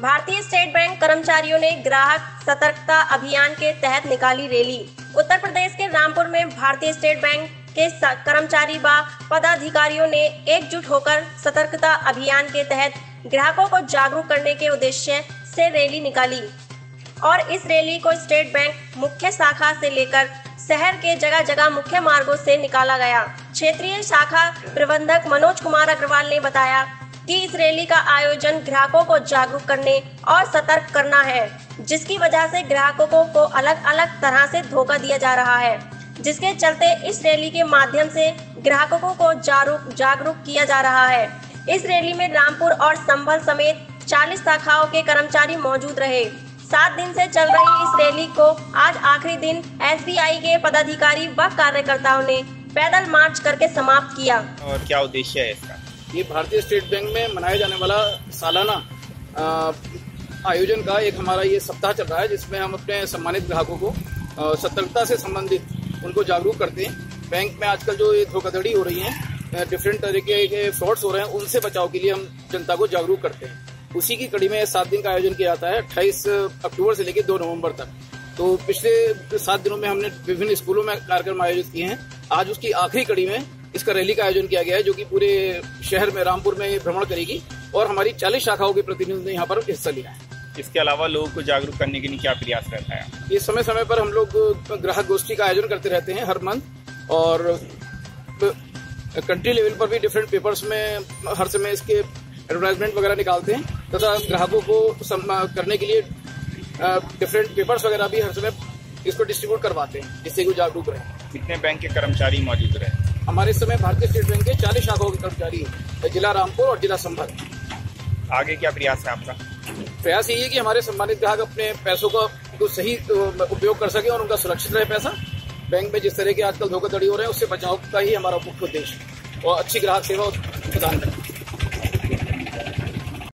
भारतीय state bank कर्मचारियों ने ग्राहक सतर्कता अभियान के तहत निकाली रैली। उत्तर प्रदेश के रामपुर में भारतीय स्टेट बैंक के कर्मचारी व पदाधिकारियों ने एकजुट होकर सतर्कता अभियान के तहत ग्राहकों को जागरूक करने के उद्देश्य से रैली निकाली। और इस रैली को स्टेट बैंक मुख्य शाखा से लेकर शहर के जगह जगह मुख्य मार्गों से निकाला गया। क्षेत्रीय शाखा प्रबंधक मनोज कुमार अग्रवाल ने बताया कि इस रैली का आयोजन ग्राहकों को जागरूक करने और सतर्क करना है, जिसकी वजह से ग्राहकों को अलग अलग तरह से धोखा दिया जा रहा है। जिसके चलते इस रैली के माध्यम से ग्राहकों को जागरूक जागरूक किया जा रहा है। इस रैली में रामपुर और संभल समेत 40 शाखाओं के कर्मचारी मौजूद रहे। सात दिन से चल रही इस रैली को आज आखिरी दिन एसबीआई के पदाधिकारी व कार्यकर्ताओं ने पैदल मार्च करके समाप्त किया। और क्या उद्देश्य है ये भारतीय स्टेट बैंक में मनाया जाने वाला सालाना आयोजन का एक हमारा ये सप्ताह चल रहा है, जिसमें हम अपने सम्मानित ग्राहकों को सतर्कता से संबंधित उनको जागरूक करते हैं। बैंक में आजकल जो ये धोखाधड़ी हो रही है डिफरेंट तरीके के फ्रॉड्स हो रहे हैं, उनसे बचाव के लिए हम जनता को जागरूक करते हैं। उसी की कड़ी में सात दिन का आयोजन किया जाता है, अट्ठाईस अक्टूबर से लेकर दो नवंबर तक। तो पिछले सात दिनों में हमने विभिन्न स्कूलों में कार्यक्रम आयोजित किए हैं। आज उसकी आखिरी कड़ी में इसका रैली का आयोजन किया गया है जो कि पूरे शहर में रामपुर में भ्रमण करेगी और हमारी चालीस शाखाओं के प्रतिनिधि ने यहाँ पर हिस्सा लिया है। इसके अलावा लोगों को जागरूक करने के लिए क्या प्रयास रहता है ये समय समय पर हम लोग ग्राहक गोष्ठी का आयोजन करते रहते हैं हर मंथ और कंट्री लेवल पर भी डिफरेंट पेपर्स में हर समय इसके एडवर्टाइजमेंट वगैरह निकालते हैं तथा ग्राहकों को करने के लिए डिफरेंट पेपर्स वगैरह भी हर समय इसको डिस्ट्रीब्यूट करवाते हैं जिससे कि जागरूक रहे। कितने बैंक के कर्मचारी मौजूद रहे? हमारे समय भारतीय स्टेट बैंक के चालीस शाखाओं के कर्मचारी है जिला रामपुर और जिला संभल। आगे क्या प्रयास है आपका? प्रयास यही है कि हमारे सम्मानित ग्राहक अपने पैसों का तो सही उपयोग कर सके और उनका सुरक्षित रहे पैसा। बैंक में जिस तरह के आजकल धोखाधड़ी हो रहे हैं उससे बचाव का ही हमारा मुख्य उद्देश्य और अच्छी ग्राहक सेवा प्रदान करें।